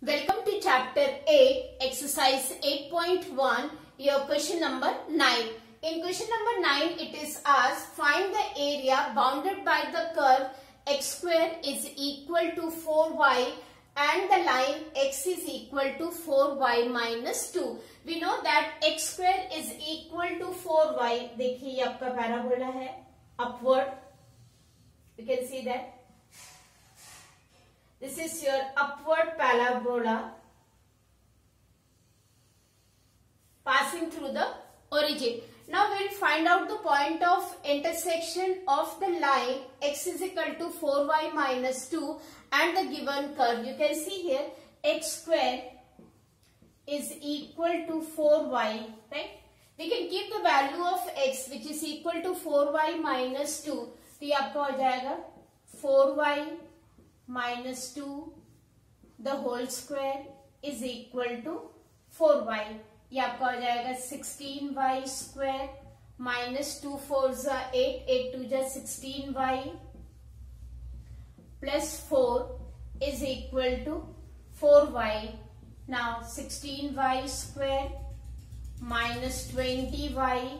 Welcome to chapter 8, exercise 8.1, your question number 9. In question number 9, it is asked, find the area bounded by the curve x square is equal to 4y and the line x is equal to 4y minus 2. We know that x square is equal to 4y. देखिए ये आपका parabola है upward. You can see that. This is your upward parabola passing through the origin. Now we will find out the point of intersection of the line x is equal to 4y minus 2 and the given curve. You can see here x square is equal to 4y, right? We can keep the value of x which is equal to 4y minus 2. तो ये आपका हो जाएगा 4y minus 2 the whole square is equal to 4y ये आपका हो जाएगा 16y square minus 2 4 जा 8 8 2 जा 16y plus 4 is equal to 4y now 16y square minus 20y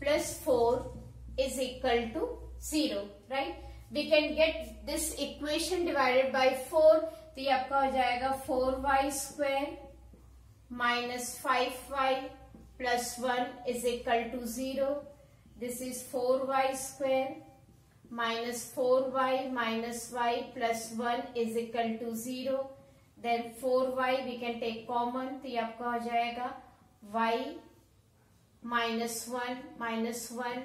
plus 4 is equal to 0 right We can get this equation divided by four तो ये आपका हो जाएगा four y square minus five y plus one is equal to zero this is four y square minus four y minus y plus one is equal to zero then four y we can take common तो ये आपका हो जाएगा y minus one minus one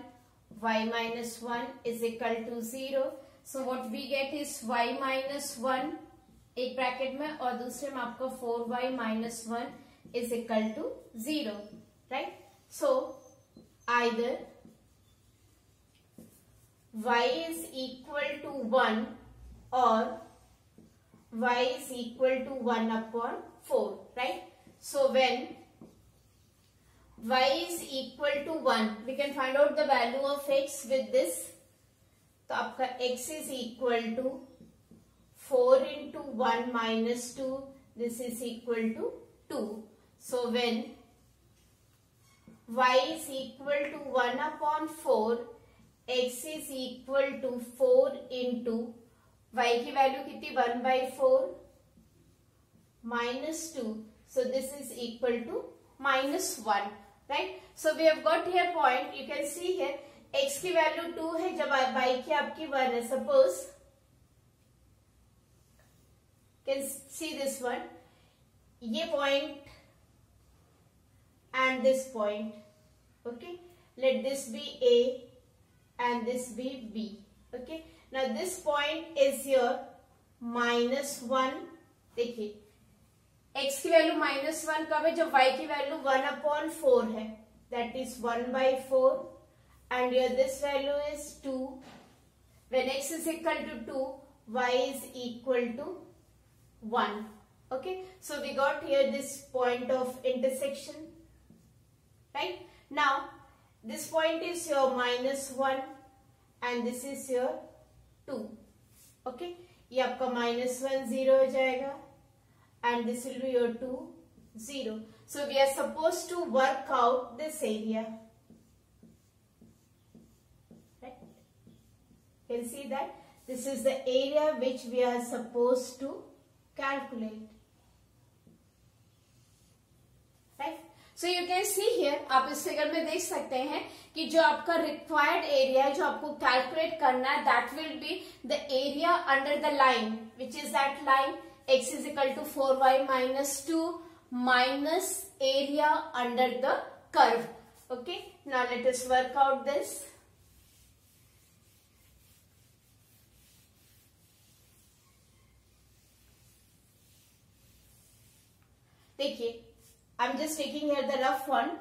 y minus 1 is equal to 0. So what we get is y minus 1 एक bracket में और दूसरे में आपका 4y minus 1 is equal to 0. Right? So either y is equal to 1 or y is equal to 1 upon 4. Right? So when y is equal to 1 we can find out the value of x with this तो आपका x is equal to 4 into 1 minus 2 this is equal to 2 so when y is equal to 1 upon 4 x is equal to 4 into y की value कितनी 1 by 4 minus 2 so this is equal to minus 1 right so we have got here point you can see here x की value two है जब y की आपकी one है. Suppose can see this one ये point and this point okay let this be A and this be B okay ना this point is your minus one देखिए x की वैल्यू माइनस वन कब है? जब y की value one upon four है। That is one by four and your this value is two when x is equal to two y is equal to one okay so we got here this point of intersection right now this point is your minus one and this is your two okay ये आपका minus one zero हो जाएगा। And this will be your 2 0 so we are supposed to work out this area right You can see that this is the area which we are supposed to calculate so you can see here आप इस figure में देख सकते हैं कि जो आपका required area है जो आपको कैलकुलेट करना है that will be the area under the line which is that line x is equal to 4y minus 2 minus area under the curve. Okay. Now let us work out this. देखिए I am just taking here the rough one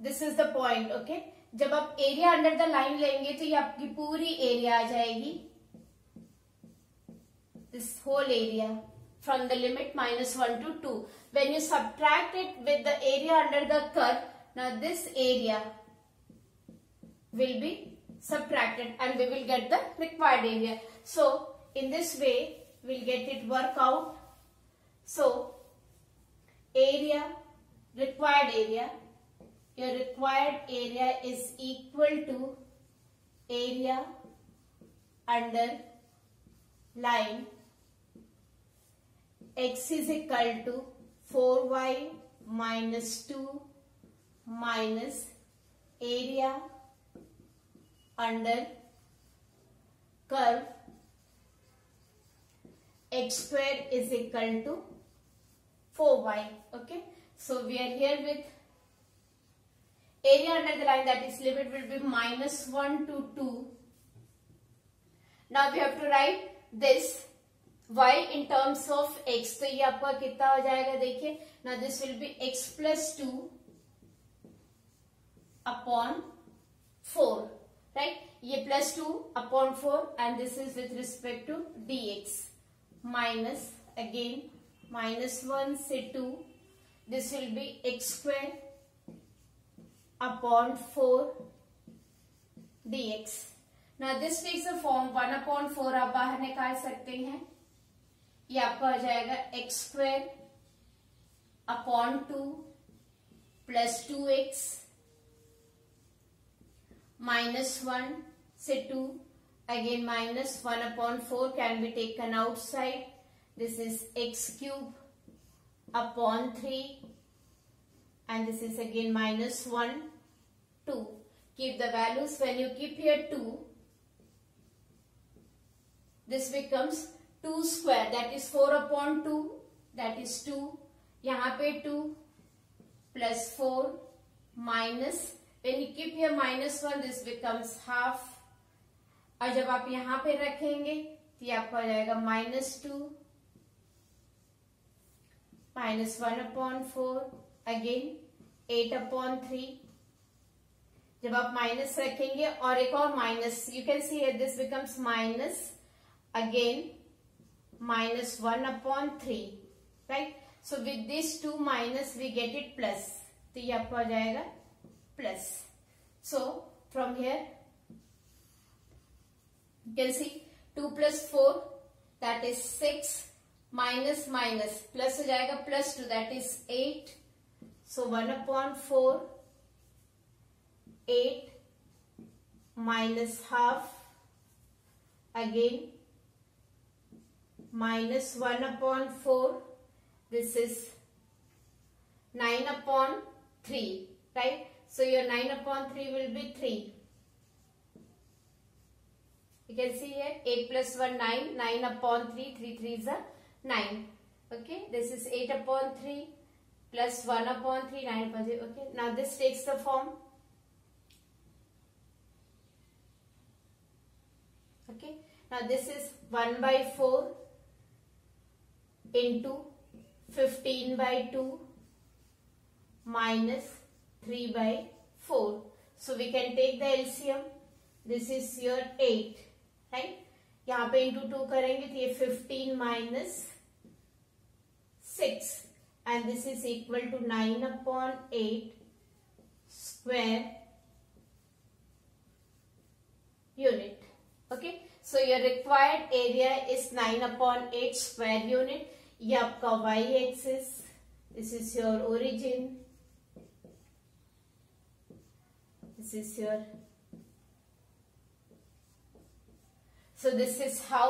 this is the point okay जब आप area under the line लेंगे तो ये आपकी पूरी area आ जाएगी। This whole area from the limit minus one to two when you subtract it with the area under the curve this area will be subtracted and we will get the required area so in this way will get it work out so area required area your required area is equal to area under line x is equal to 4y minus 2 minus area under curve x square is equal to 4y okay? So we are here with area under the line that is limit will be minus 1 to 2 now we have to write this y in terms of x तो ये आपका कितना हो जाएगा देखिए now this will be x plus 2 upon 4 right ये plus 2 upon 4 and this is with respect to dx minus again minus 1 say 2 this will be x square upon 4 dx now this takes the form 1 upon 4 आप बाहर निकाल सकते हैं ये आपका हो जाएगा x square upon two plus two x minus one से two again minus 1 upon 4 can be taken outside this is x cube upon 3 and this is again minus 1 2 keep the values when you keep here 2 this becomes two square that is four upon two that is two यहाँ पे two plus four minus when you keep here minus one this becomes half और जब आप यहाँ पे रखेंगे तो ये आपका हो जाएगा minus two minus one upon four again eight upon three जब आप माइनस रखेंगे और एक और माइनस यू कैन सी है this becomes minus again minus one upon three right so with this two minus we get it plus तो ये आपको आ जाएगा plus so from here can see two plus four that is six minus minus plus हो जाएगा plus two that is eight so one upon four 8 minus half again minus 1 upon 4. This is 9 upon 3, right? So your 9 upon 3 will be 3. You can see here 8 plus 1 9, 9 upon 3, 3 3 is a 9. Okay, this is 8 upon 3 plus 1 upon 3, 9 upon 3. Okay, now this takes the form. Okay, now this is 1 by 4 into 15 by 2 minus 3 by 4. So we can take the LCM. This is your 8. Right? यहाँ पे into two करेंगे तो ये 15 minus 6 and this is equal to 9 upon 8 square unit. Okay. So your required area is 9 upon 8 square unit. ये आपका y axis this is your origin this is your So this is how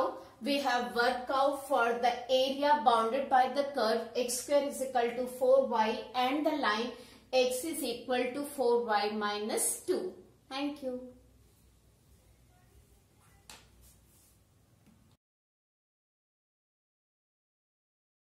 we have worked out for the area bounded by the curve x square is equal to 4y and the line x is equal to 4y minus 2. Thank you.